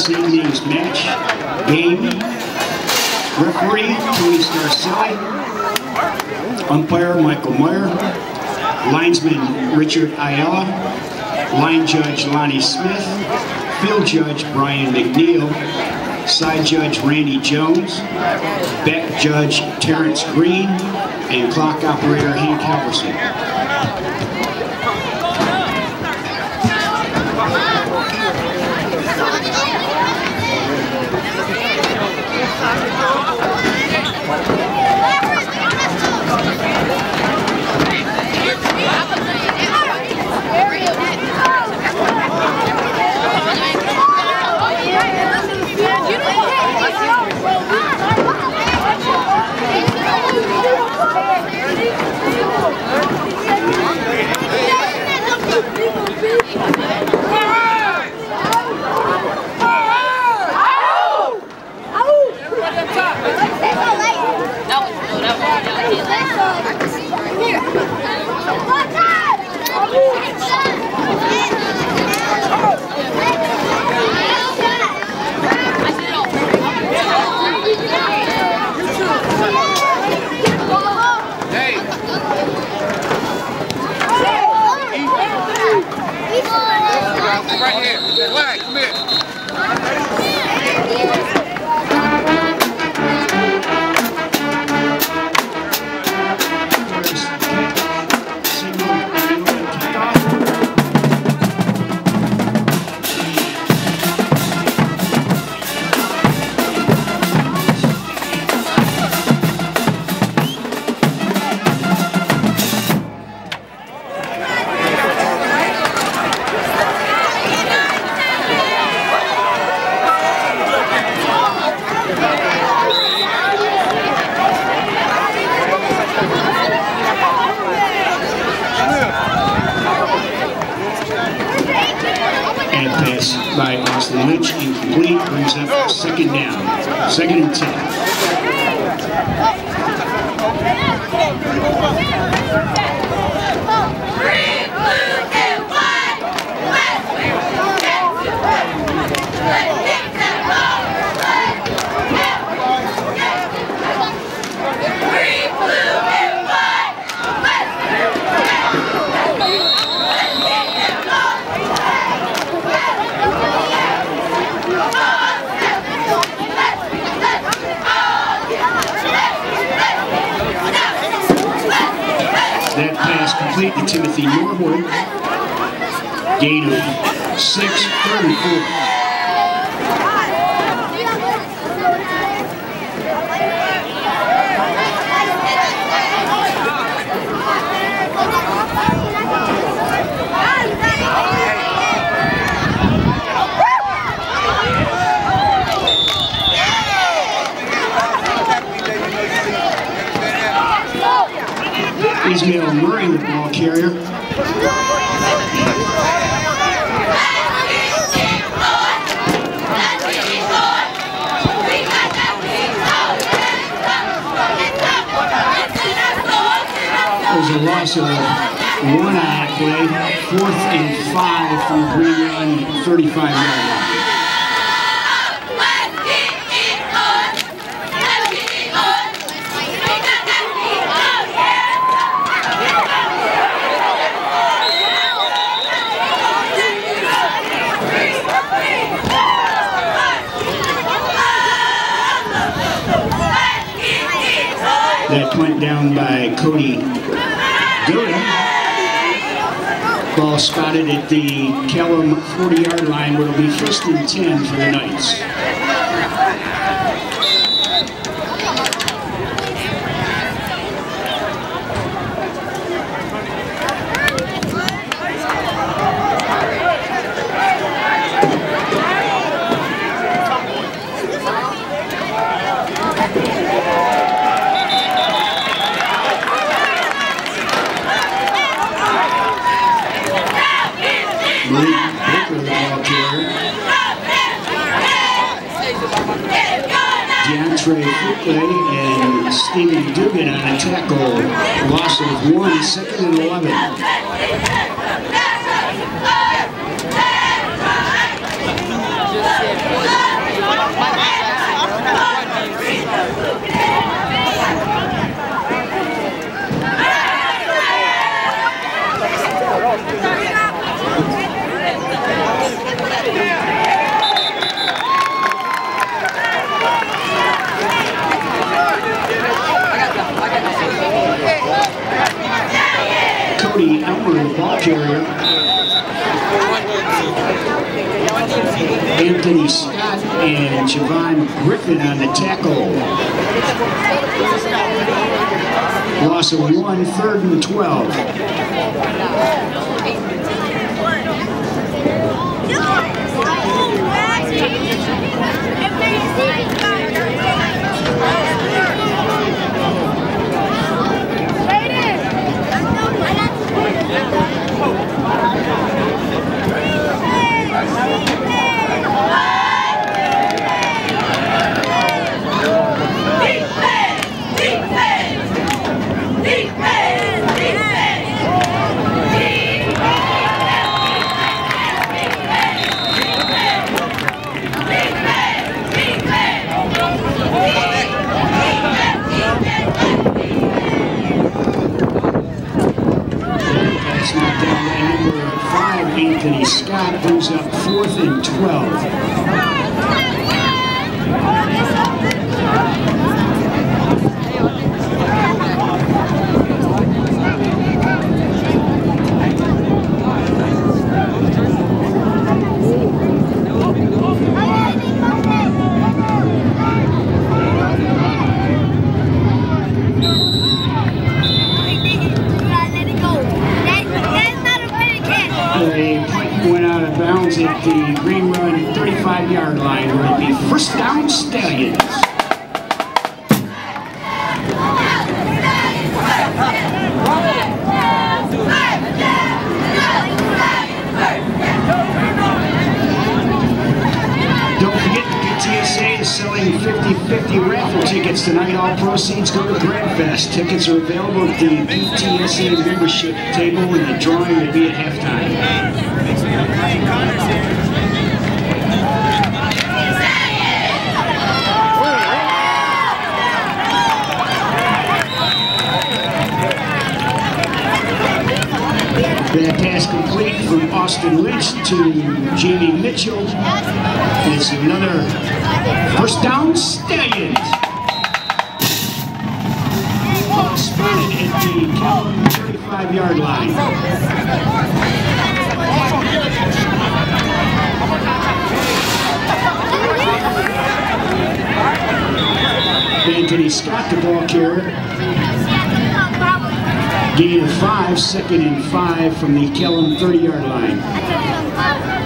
This evening's match, game, referee Tony Scarcelli, umpire Michael Meyer, linesman Richard Ayala, line judge Lonnie Smith, field judge Brian McNeil, side judge Randy Jones, back judge Terrence Green, and clock operator Hank Halverson. Right here. Flag, come here. Second down, second and 10. complete to Timothy Norwood. Gain of 634. There's a loss of one on that. Fourth and five from Green Run 35 yard line. That went down by Cody Goda. Ball spotted at the Kellam 40-yard line where it'll be first and 10 for the Knights. DeAndre Fuquay and Stephen Dugan on a tackle. Loss of one, second and 11. Elmer, the ball carrier. Anthony Scott and Javon Griffin on the tackle. Loss of one, third and 12. Pass knocked down by number five, Anthony Scott, brings up fourth and 12. A punt went out of bounds at the Green Run 35-yard line it'd be first down Stallions. Don't forget that TSA is selling 50-50 raffle tickets tonight. All proceeds go to Breadfest. Tickets are available at the PTSA membership table and the drawing will be at halftime. That complete from Austin Lynch to Jamie Mitchell. It's another first down Stallions. Ball spotted at the Calhoun 35-yard line. Anthony Scott, the ball carrier. Gain of five, second and five from the Kellam 30-yard line.